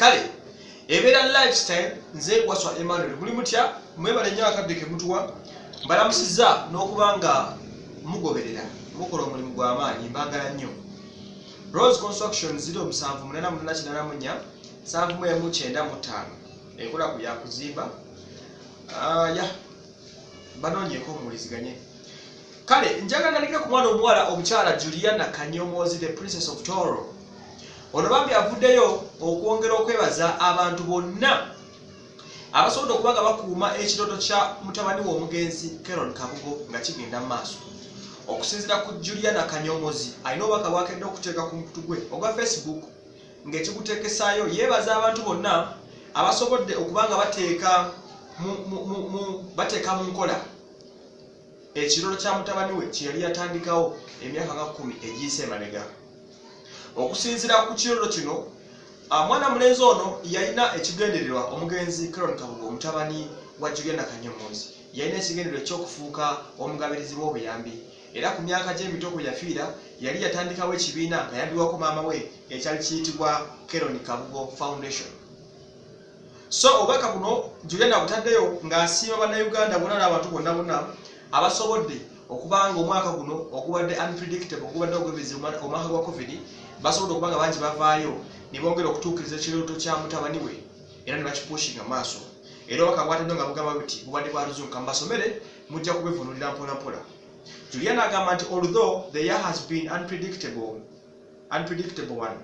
kale ebeera lifestyle nze waswa emmanuel muli mutya mwebale nnyo akadde ke mutuwa mbalamusiza n'okuba nga mugoberera mukola omulimu gw'amaanyi mbagala nnyo rose construction 078884 795 ekola ku yakuzimba ya banoonyeko omuwuliziganye kale njagala nalige ku mwana omuwala omukyala juliana kanyomozi the princess of toro ono bambi avuddeyo okwongera okwebaza abantu bonna abasobodde okuba nga bakuuma ekirooto kya mutabani we omugenzi caron kabugo nga kigenda mu maaso. Okusinziira ku juliana kanyomozi alina obubaka bwakedde okuteeka ku mukutu gwe ogwa facebook ng'ekiguteekesaayo yeebaza abantu bonna abasobodde okuba nga bateeka bateeka mu nkola. Ekirolo kya mutabani we kye yali yatandikawo emyaka nga kumi egiyise emabega okusinziira ku kirolo kino mwana mulenzi ono yalina ekigendererwa omugenzi caron kabuga omutabani wa juliana kanyomozi yalina ekigendererwa ekyokufuuka omugabirizi w'obuyambi era ku myaka gy'emito kwe yafiira yali yatandikawo ekibiina nga yambiwako maama we ekyali kiyitibwa caron kabugo foundation. So obubaka buno juliana butaddeyo ng'asiima bannayuganda bonna n'abantu bonna bonna abasobodde okubanga omwaka guno ogubadde unpredictable ogubadde ogwebezi omwaka gwa covid basobodde okuba nga bangi bavaayo ne bongera okutuukiriza ekirooto kya mutabani we era ne bakipushinga maaso. Era obubaka bwatadde nga bugamba buti bubadde bwa luzungu kambasomere mujja kubivunulira mpola mpola juliana agamba nti although the year has been unpredictable unpredictable one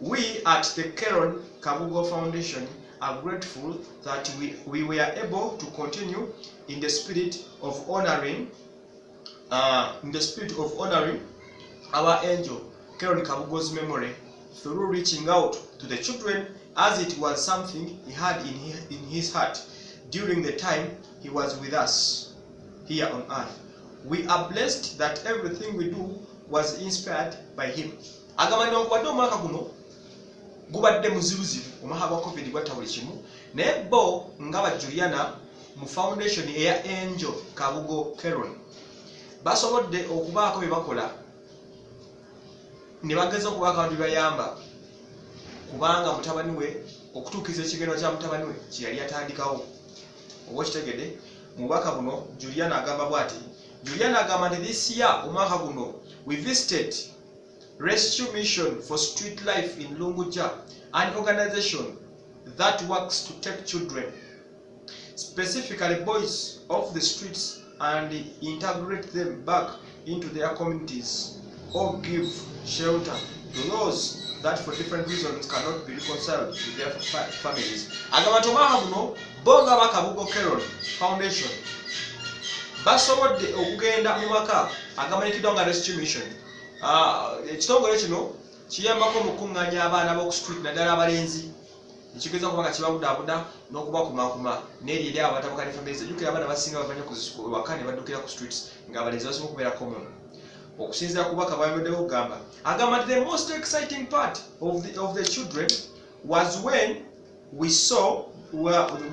we at the caron kabugo foundation are grateful that we, we were able to continue in the spirit of honoring uh, in the spirit of honoring our angel Karen Kabugo's memory through reaching out to the children as it was something he had in his, in his heart during the time he was with us here on earth. We are blessed that everything we do was inspired by him. agamba wakubadde omwaka guno gubadde muzibuzibu omwaka gwa covid gwatta buli kimu naye bo nga ba juliana mu foundation eya angel kabugo caron basobodde okubaako bye bakola ne bageza okubaako abantu bebayamba kubanga mutabani we okutuukiriza ekigendwa kya mutabani we kye yali yatandikawo oba okitegedde mu bubaka buno juliana agamba bw'ati juliana agamba nti this year omwaka guno we visited rescue mission for street life in lunguja an organization that works to take children specifically boys off the streets and integrate them back into their communities or give shelter to those that for different reasons cannot be reconciled with their fa families. Agamba nti omwaka guno bo nga bakabugo caron foundation. Basobodde okugenda mu maka agamanyikiddwa nga rescue mission. Ekitongole kino kiyambako mu kuŋŋanya abaana b'oku street naddala abalenzi ekigeza okuba nga kibabudaabuda n'okubakumakuma n'eri eri abo batabuka ne families ejjukira abaana basinga bavanya waka ne baddukira ku streets ng'abalenzi basobola okubeera common. Okusinziira ku bubaka bwayongeddeko okugamba agamba nti the most exciting part of the, of the children was when we saw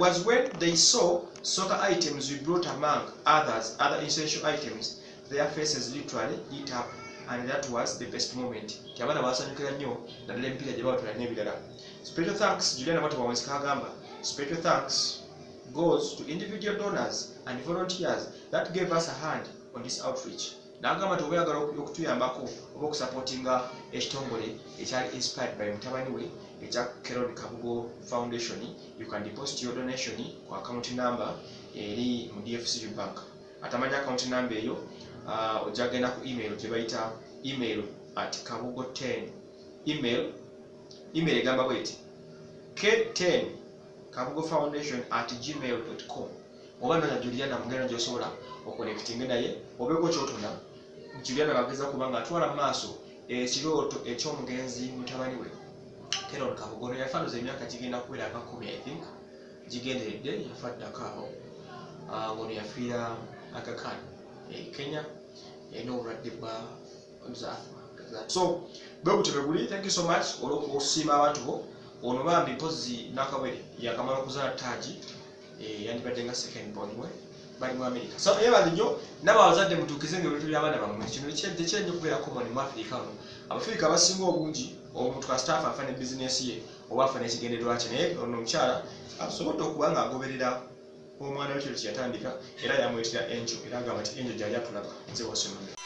was when they saw soccer items we brought among others other essential items. Their faces literally lit up and that was the best moment. Ti abaana basanyukira nnyo naddala emipiira gye babatwala n'ebirala special thanks juliana matobawensika agamba special thanks goes to individual donors and volunteers that gave us a hand on this outreach. N'agamba oyagala okutuyambako oba okusapootinga ekitongole ekyali inspired by mutabani we ekya caron kabugo foundation you can deposit your donation ku account number eri mu dfcu bank. Atamanyi account number eyo ojja genda ku email gye bayita email at kabugo 10 email email egamba bweti k10 kabugo foundation at gmail com. Oba nonya juliana mugenda gyosobola okonectinge naye obeeko kyotona juliana bageza kuba nga atwala mu maaso ekirooto ekyomugenzi mutabani we keron kabugono yafanuza emyaka gigenda kubeera nga kumi i think gigenderedde yafa ddako awo. Ngono yafiira agakan e kenya yalina obulwadde bwa so bwebutebe buli thank you so much. Olwokusiima abantu bo ono bambi mpozi nakawere yakamala okuzaala taagi yandibadde nga second born we. Bali mu america. So yebaze nnyo nabo abazadde mutuukize nga ebintu byabaana bammwe. Kino tekyenyo okubeera common mu africa ono abafirika abasinga obungi omuntu kasitaafu afa ne bizinesi ye oba afa n'ekigendererwa kye naye ono omukyala asobodde okuba ng'agoberera omwana we kyo kyeyatandika era yamwetera enjo era agamba nti enjo gyali atulaba nze wasomero